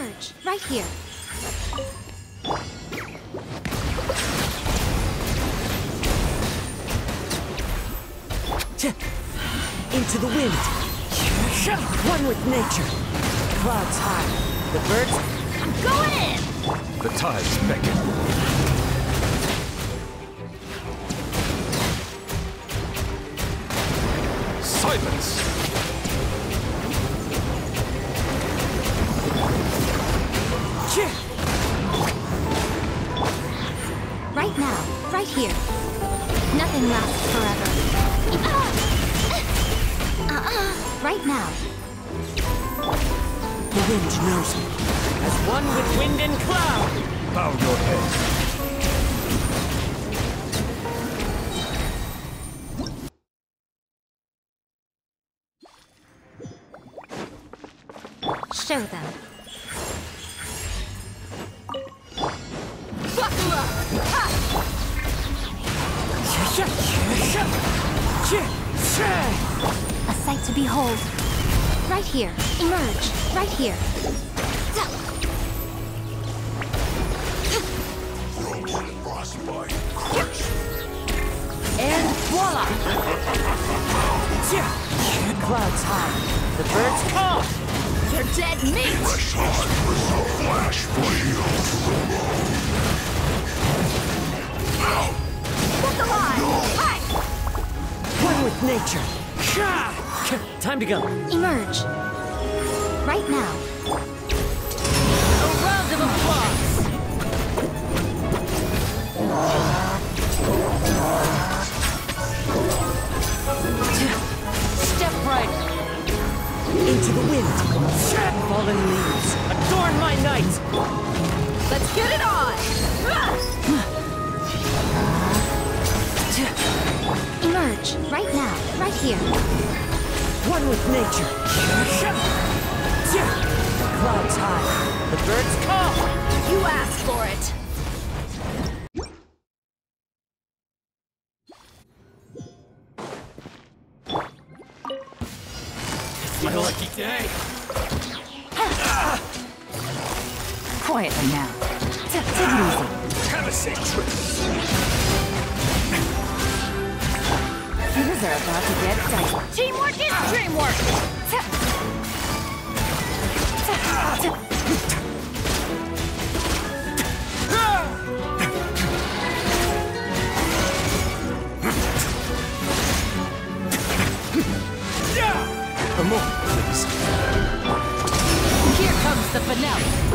Emerge, right here. Into the wind. One with nature. Clouds high. The birds I'm going in! The tides beckon. Silence! Right now, right here. Nothing lasts forever. Uh-uh. uh-uh. Right now. The wind knows me. As one with wind and cloud. Bow your head. Show them. A sight to behold. Right here. Emerge. Right here. And voila! the Clouds high. The birds call. You're dead meat! Look alive! Hi! With nature. Time to go. Emerge. Right now. A round of applause. Step right into the wind. Fallen leaves adorn my night. Let's get it on! Emerge. Right now. Right here. One with nature. The clouds high. The birds call. You asked for it! My lucky day. Quietly now. Take it easy. Have a safe trip. Things are about to get dicey. Teamwork is dreamwork! A moment, please. Here comes the finale.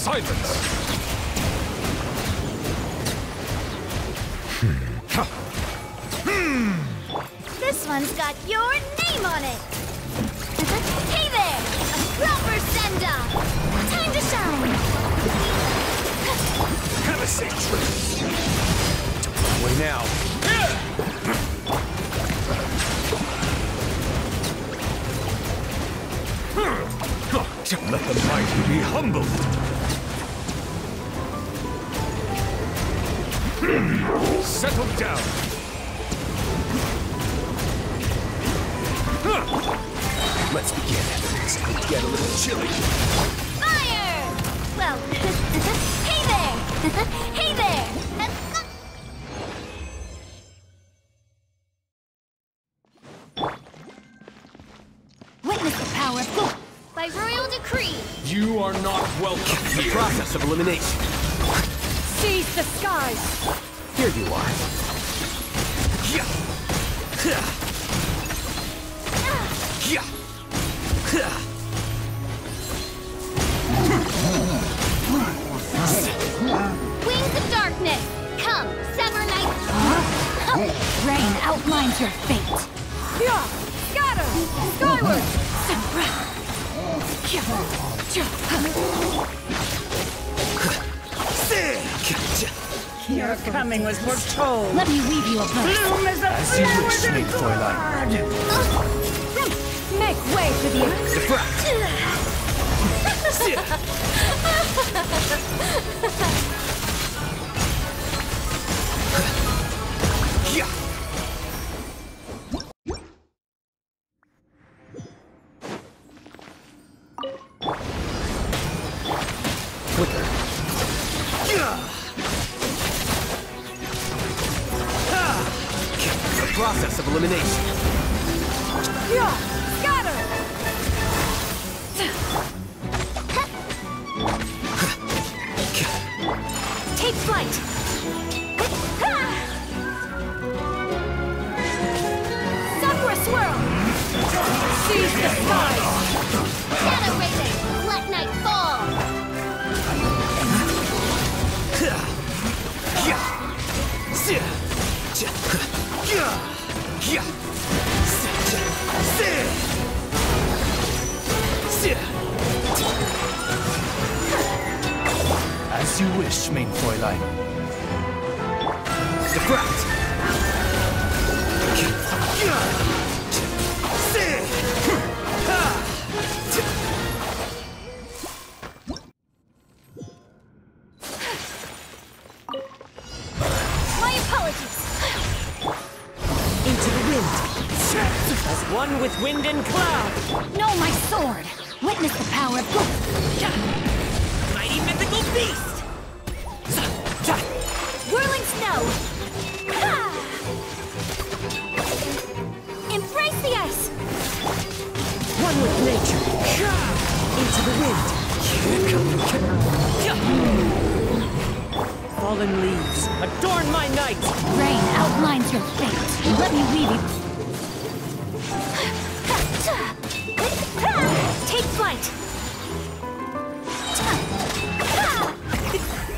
Yoo-hoo! Silence! This one's got your name on it. hey there! A proper send-off! Time to shine! Have a safe trip. Away now. Let the mighty be humbled. Settle down. Let's begin. It's going to get a little chilly. Fire! Well, hey there! hey there! Witness the power of by royal decree. You are not welcome. The process of elimination. Seize the skies! Here you are. Wings of darkness! Come, sever night! Rain outlines your fate. Yeah! Scatter! Skyward! Your coming was foretold. Let me weave you a verse. Bloom is a As you wish, maid Fräulein. Make way for the The brat. Yeah. Take flight! Sakura swirl! Seize the skies! Shadow raven! Let night fall! Yeah. As you wish, mein Fräulein. The brat. My apologies! Into the wind. As one with wind and cloud. No, my sword! Witness the power of good! Mighty mythical beast. With nature. Into the wind. Fallen leaves, adorn my night. Rain outlines your fate. Let me weave you. Take flight!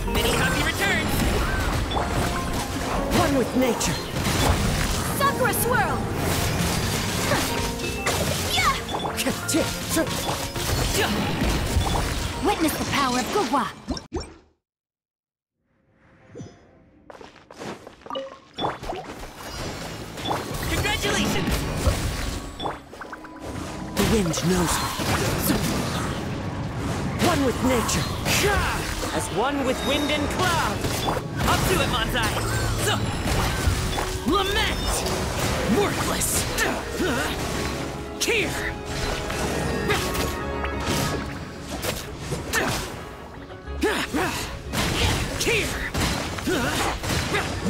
Many happy returns. One with nature. Sakura swirl! Witness the power of Gugwa! Congratulations. The wind knows me. One with nature. As one with wind and cloud. Up to it, Manzai. Lament. Worthless. Here.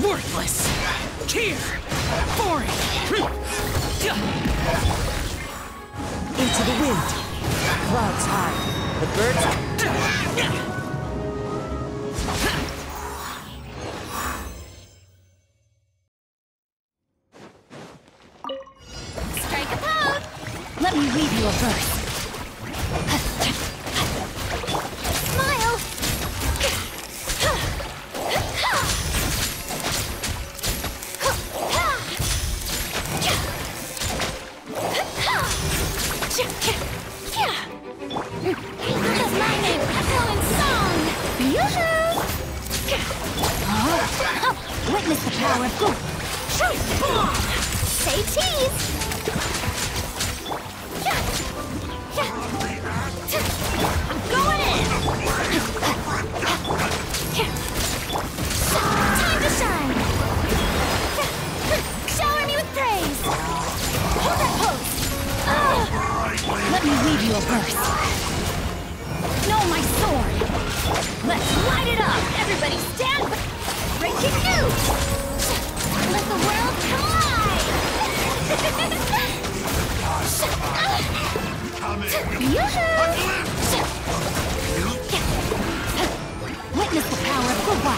Worthless. Here. Foreign. Into the wind. Clouds high. The birds. Everybody stand! Breaking news! Let me leave you a purse. No, my sword. Let's light it up. Everybody's dead, but ready to. Let the world collide! Yoo-hoo! Witness the power of Gowa!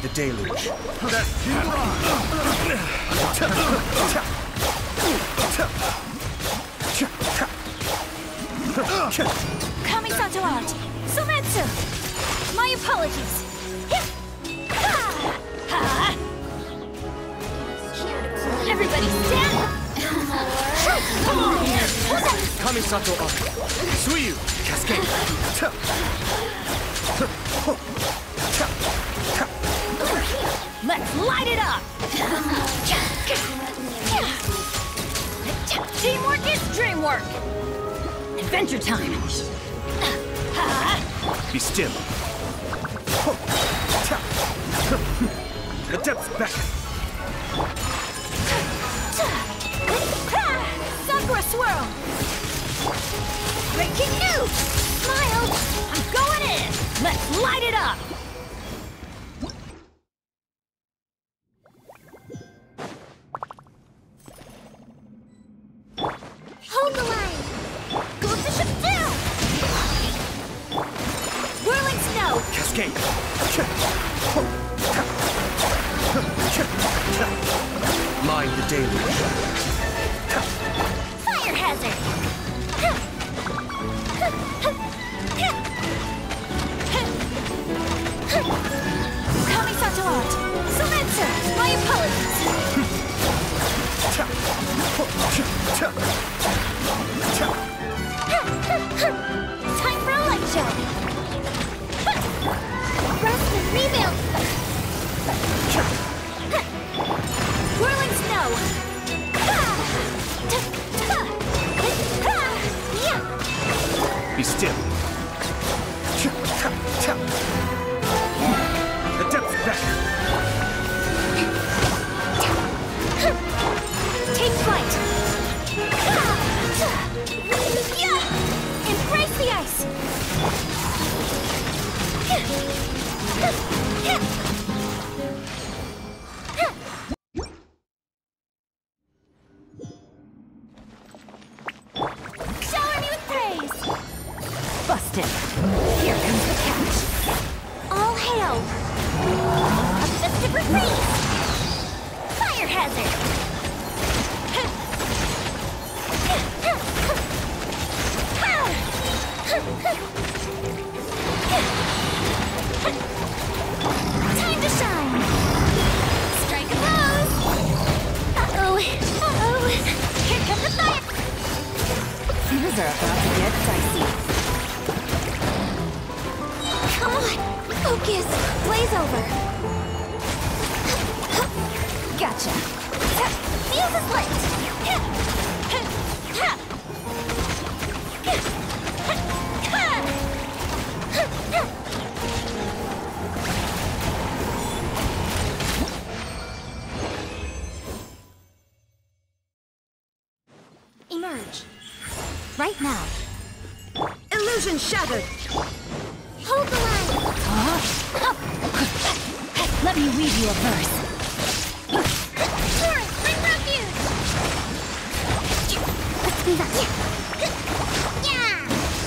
Deluge. Kamisato Art. Soumetsu! My apologies. Everybody stand! Kamisato up. Suiyu. Cascade. Light it up! Teamwork is dreamwork! Adventure time! Be still. The depth's back. Sakura swirl! Breaking news! Smile! I'm going in! Let's light it up! Mind the deluge. Fire hazard! Kamisato Art! Soumetsu! My apologies! Time for a light show! Be still. Things are about to get dicey. Come on! Focus! Blaze over! Gotcha! Fuse is lit!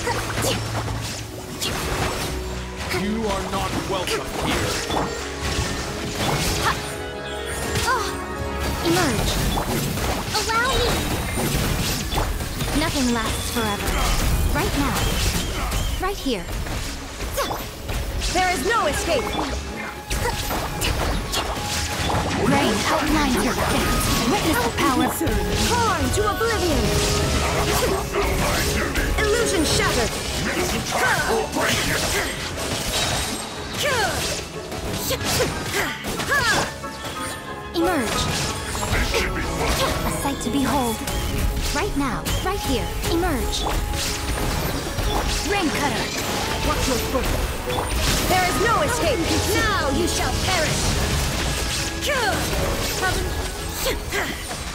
You are not welcome here. Oh, emerge. Allow me! Nothing lasts forever. Right now. Right here. There is no escape! Rain outlines your fate. Witness the power. Torn to oblivion! Illusion shattered! Emerge. A sight to behold. Right now. Right here. Emerge. Rain cutter. Watch your foot! There is no escape! Now you shall perish! はるか。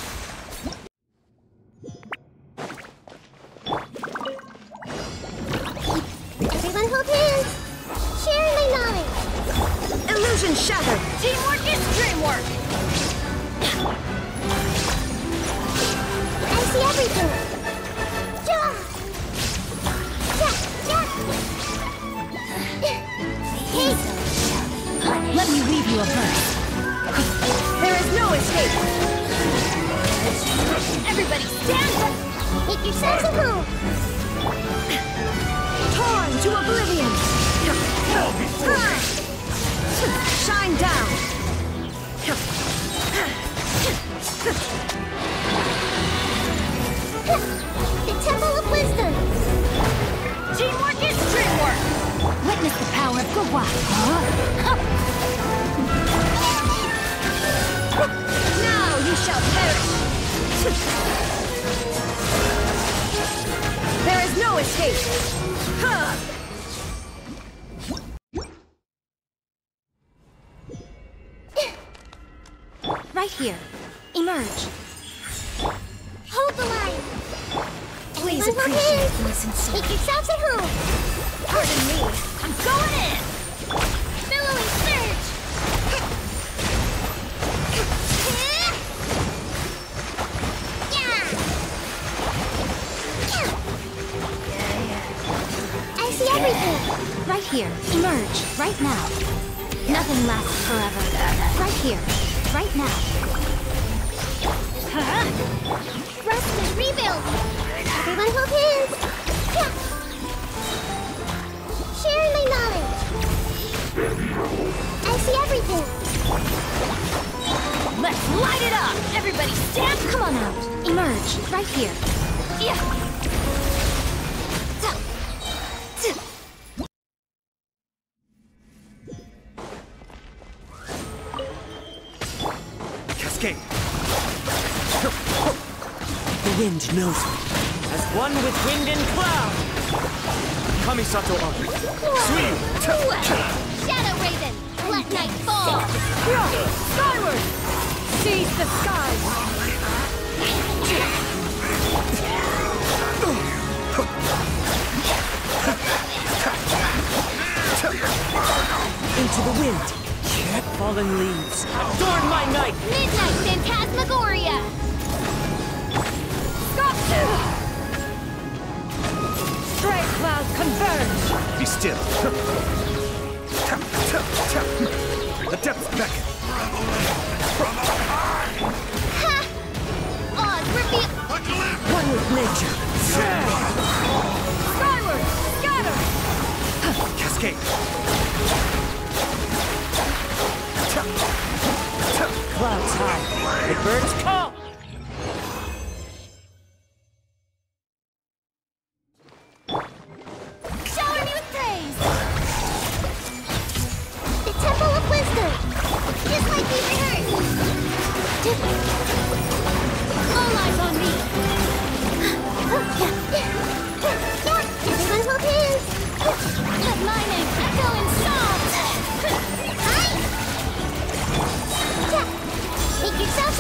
lasts forever. Right here, right now. escape. The wind knows me. As one with wind and cloud. Kamisato Army. Sweet. Shadow Raven, let night fall. Skyward! Seize the skies. Into the wind fallen leaves. Adorn my night! Midnight Phantasmagoria! Stop to! Strike cloud converge! Be still. the depths beckon. Ha! Oz, reveal! One with nature. Skyward! Scatter! Cascade! high. The bird is.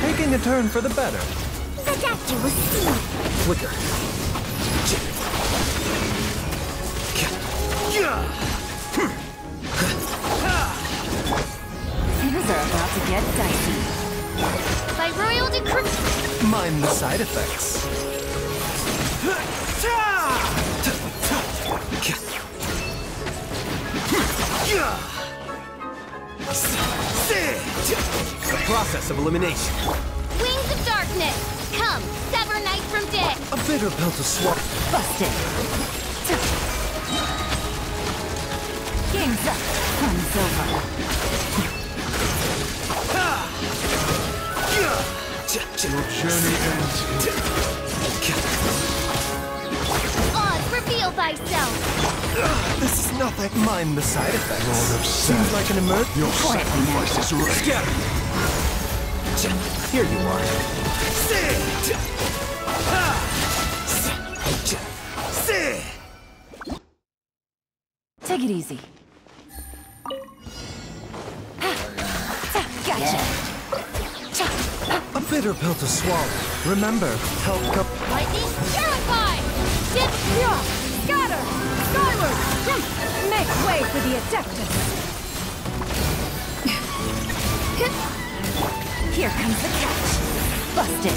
Taking a turn for the better. The doctor will! Flicker! Things are about to get dicey. By royal decree... Mind the side effects. The process of elimination. Wings of darkness. Come, sever night from day. A bitter pill to swallow. Busted. Game's up. Fun's over. Your journey ends Oz, reveal thyself. This is nothing. Mind the side effects. Seems like an emergency. Your sacrifice is right. Scatter. Here you are. Take it easy. Gotcha. A bitter pill to swallow. Remember, help come. Lightning purify! Dip Make way for the Adeptus! Here comes the catch. Busted.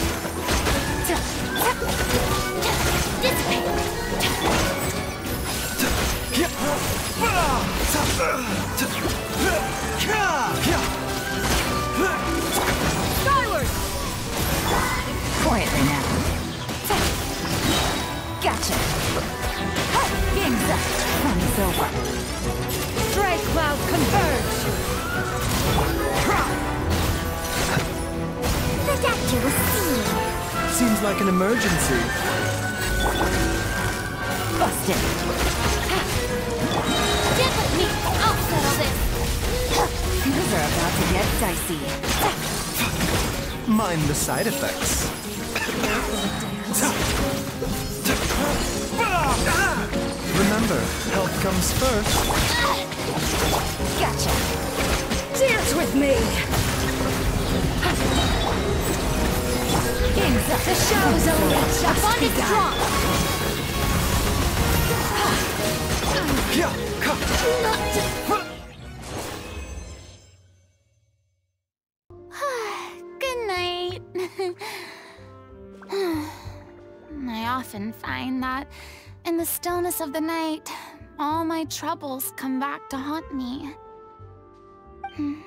Skyward! Quietly now. Gotcha. Up. Fun is over. Stray cloud converge. The doctor will see. Seems like an emergency. Busted. Get with me. I'll settle this. Things are about to get dicey. Mind the side effects. Comes first. Gotcha. Dance with me! Game's up. The show's only Our just bond is begun. strong. Good night. I often find that in the stillness of the night, all my troubles come back to haunt me. Hmm.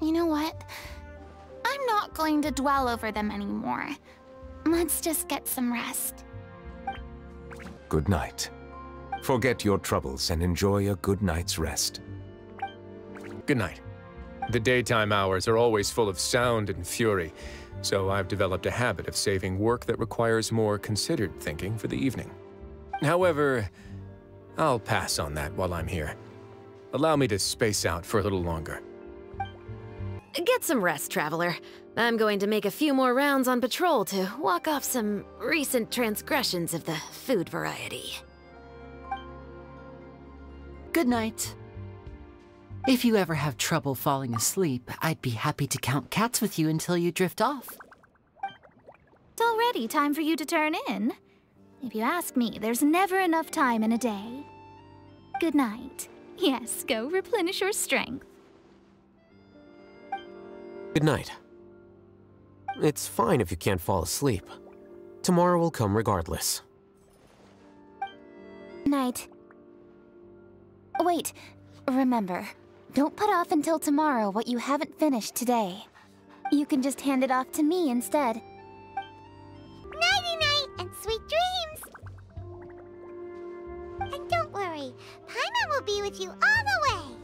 You know what? I'm not going to dwell over them anymore. Let's just get some rest. Good night. Forget your troubles and enjoy a good night's rest. Good night. The daytime hours are always full of sound and fury, so I've developed a habit of saving work that requires more considered thinking for the evening. However, I'll pass on that while I'm here. Allow me to space out for a little longer. Get some rest, Traveler. I'm going to make a few more rounds on patrol to walk off some recent transgressions of the food variety. Good night. If you ever have trouble falling asleep, I'd be happy to count cats with you until you drift off. It's already time for you to turn in. If you ask me, there's never enough time in a day. Good night. Yes, go replenish your strength. Good night. It's fine if you can't fall asleep. Tomorrow will come regardless. Night. Wait, remember, don't put off until tomorrow what you haven't finished today. You can just hand it off to me instead. Nighty-night and sweet dreams! will be with you all the way.